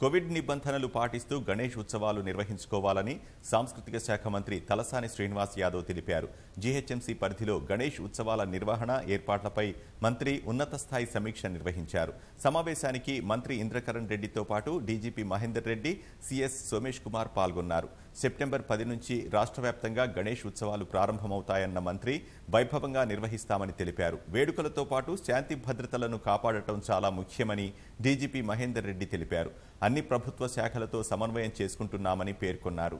Covid నిబంధనలు పాటిస్తూ గణేష్ ఉత్సవాలు నిర్వహించుకోవాలని సాంస్కృతిక శాఖ మంత్రి తలసాని శ్రీనివాస్ యాదవ్ తెలిపారు. జీహెచ్ఎంసీ పరిధిలో గణేష్ ఉత్సవాల నిర్వహణ ఏర్పాట్లపై మంత్రి ఉన్నత స్థాయి సమీక్ష నిర్వహించారు. సమావేశానికి మంత్రి ఇంద్రకరణ్ రెడ్డితో పాటు డీజీపీ మహేందర్ రెడ్డి సిఎస్ సోమేష్ కుమార్ పాల్గొన్నారు. సెప్టెంబర్ పది నుంచి రాష్ట్ర వ్యాప్తంగా గణేష్ ఉత్సవాలు ప్రారంభమవుతాయన్న మంత్రి వైభవంగా నిర్వహిస్తామని తెలిపారు. వేడుకలతో పాటు శాంతి భద్రతలను కాపాడటం చాలా ముఖ్యమని డీజీపీ మహేందర్ రెడ్డి తెలిపారు. అన్ని ప్రభుత్వ శాఖలతో సమన్వయం చేసుకుంటున్నామని పేర్కొన్నారు.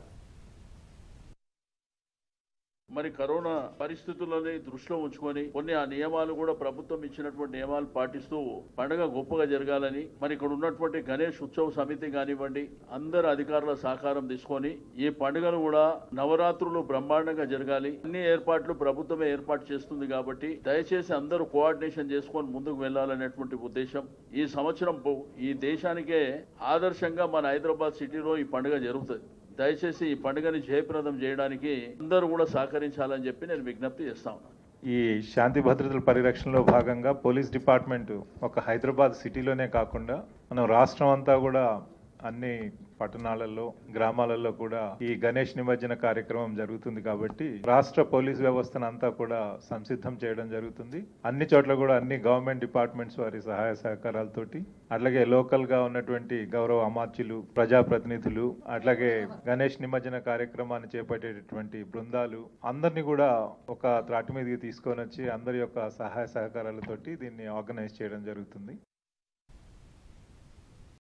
మరి కరోనా పరిస్థితులని దృష్టిలో ఉంచుకొని కొన్ని ఆ నియమాలు కూడా ప్రభుత్వం ఇచ్చినటువంటి నియమాలు పాటిస్తూ పండుగ గొప్పగా జరగాలని మరి ఇక్కడ ఉన్నటువంటి గణేష్ ఉత్సవ సమితి కానివ్వండి అందరు అధికారుల సహకారం తీసుకొని ఈ పండుగను కూడా నవరాత్రులు బ్రహ్మాండంగా జరగాలి. అన్ని ఏర్పాట్లు ప్రభుత్వమే ఏర్పాటు చేస్తుంది కాబట్టి దయచేసి అందరూ కోఆర్డినేషన్ చేసుకొని ముందుకు వెళ్ళాలనేటువంటి ఉద్దేశం. ఈ సంవత్సరం ఈ దేశానికే ఆదర్శంగా మన హైదరాబాద్ సిటీలో ఈ పండుగ జరుగుతుంది. దయచేసి ఈ పండుగని జయప్రదం చేయడానికి అందరూ కూడా సహకరించాలని చెప్పి నేను విజ్ఞప్తి చేస్తా ఉన్నాను. ఈ శాంతి భద్రతల పరిరక్షణలో భాగంగా పోలీస్ డిపార్ట్మెంట్ ఒక హైదరాబాద్ సిటీలోనే కాకుండా మనం రాష్ట్రం అంతా కూడా అన్ని పట్టణాలలో గ్రామాలలో కూడా ఈ గణేష్ నిమజ్జన కార్యక్రమం జరుగుతుంది కాబట్టి రాష్ట్ర పోలీస్ వ్యవస్థను అంతా కూడా సంసిద్ధం చేయడం జరుగుతుంది. అన్ని చోట్ల కూడా అన్ని గవర్నమెంట్ డిపార్ట్మెంట్స్ వారి సహాయ సహకారాలతోటి అట్లాగే లోకల్గా ఉన్నటువంటి గౌరవ అమాత్యులు ప్రజాప్రతినిధులు అట్లాగే గణేష్ నిమజ్జన కార్యక్రమాన్ని చేపట్టేటటువంటి బృందాలు అందరినీ కూడా ఒక త్రాటి మీదకి తీసుకొని వచ్చి అందరి యొక్క సహాయ సహకారాలతోటి దీన్ని ఆర్గనైజ్ చేయడం జరుగుతుంది.